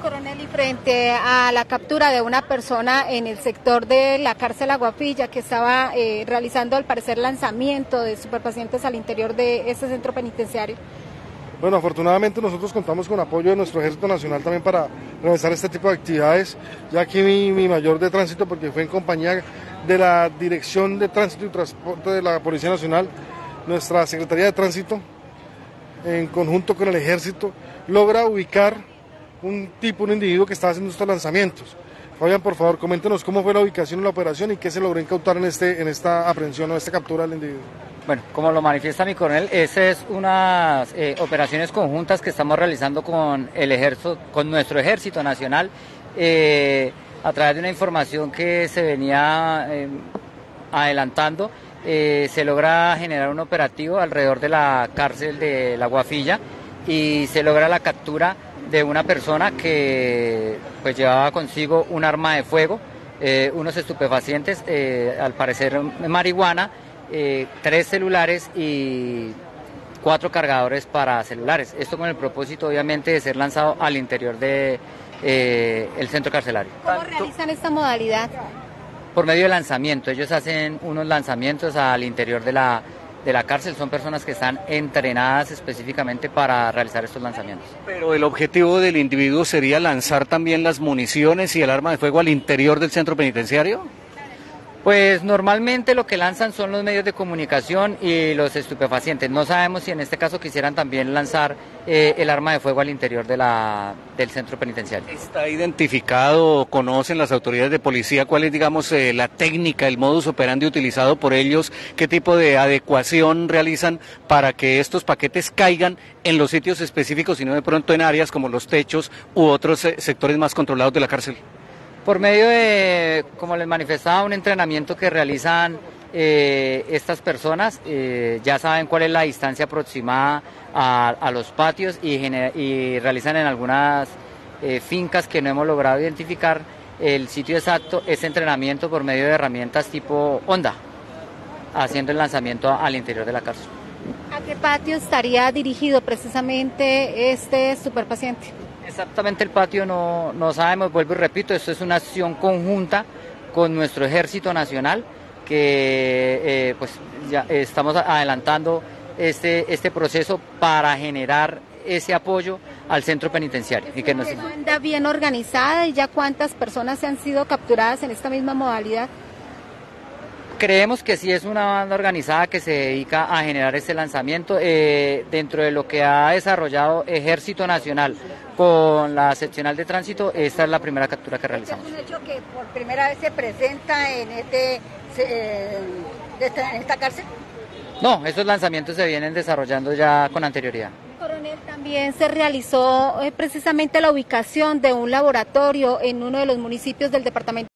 Coronel, y frente a la captura de una persona en el sector de la cárcel Aguapilla que estaba eh, realizando al parecer lanzamiento de superpacientes al interior de este centro penitenciario. Bueno, afortunadamente nosotros contamos con apoyo de nuestro Ejército Nacional también para realizar este tipo de actividades. Ya aquí mi, mi mayor de tránsito, porque fue en compañía de la Dirección de Tránsito y Transporte de la Policía Nacional, nuestra Secretaría de Tránsito, en conjunto con el Ejército, logra ubicar un tipo, un individuo que estaba haciendo estos lanzamientos. Fabián, por favor, coméntenos cómo fue la ubicación de la operación y qué se logró incautar en, este, en esta aprehensión o esta captura del individuo. Bueno, como lo manifiesta mi coronel, esas es unas eh, operaciones conjuntas que estamos realizando con el ejército, con nuestro ejército nacional, eh, a través de una información que se venía eh, adelantando. se logra generar un operativo alrededor de la cárcel de La Guafilla y se logra la captura de una persona que pues llevaba consigo un arma de fuego, eh, unos estupefacientes, eh, al parecer marihuana, eh, tres celulares y cuatro cargadores para celulares. Esto con el propósito obviamente de ser lanzado al interior del de, el centro carcelario. ¿Cómo realizan esta modalidad? Por medio de lanzamiento. Ellos hacen unos lanzamientos al interior de la de la cárcel son personas que están entrenadas específicamente para realizar estos lanzamientos. Pero el objetivo del individuo sería lanzar también las municiones y el arma de fuego al interior del centro penitenciario. Pues normalmente lo que lanzan son los medios de comunicación y los estupefacientes. No sabemos si en este caso quisieran también lanzar eh, el arma de fuego al interior de la, del centro penitenciario. ¿Está identificado conocen las autoridades de policía cuál es, digamos, eh, la técnica, el modus operandi utilizado por ellos? ¿Qué tipo de adecuación realizan para que estos paquetes caigan en los sitios específicos y no de pronto en áreas como los techos u otros eh, sectores más controlados de la cárcel? Por medio de, como les manifestaba, un entrenamiento que realizan eh, estas personas, eh, ya saben cuál es la distancia aproximada a, los patios y, y, realizan en algunas eh, fincas que no hemos logrado identificar el sitio exacto, ese entrenamiento por medio de herramientas tipo onda, haciendo el lanzamiento al interior de la cárcel. ¿A qué patio estaría dirigido precisamente este superpaciente? Exactamente el patio no, no sabemos, vuelvo y repito, esto es una acción conjunta con nuestro ejército nacional que eh, pues ya estamos adelantando este, este proceso para generar ese apoyo al centro penitenciario. y que nos... ¿Está bien organizada y ya cuántas personas han sido capturadas en esta misma modalidad? Creemos que sí es una banda organizada que se dedica a generar este lanzamiento eh, dentro de lo que ha desarrollado Ejército Nacional con la seccional de tránsito. Esta es la primera captura que realizamos. ¿Es un hecho que por primera vez se presenta en, este, eh, en esta cárcel? No, estos lanzamientos se vienen desarrollando ya con anterioridad. Coronel, también se realizó eh, precisamente la ubicación de un laboratorio en uno de los municipios del departamento.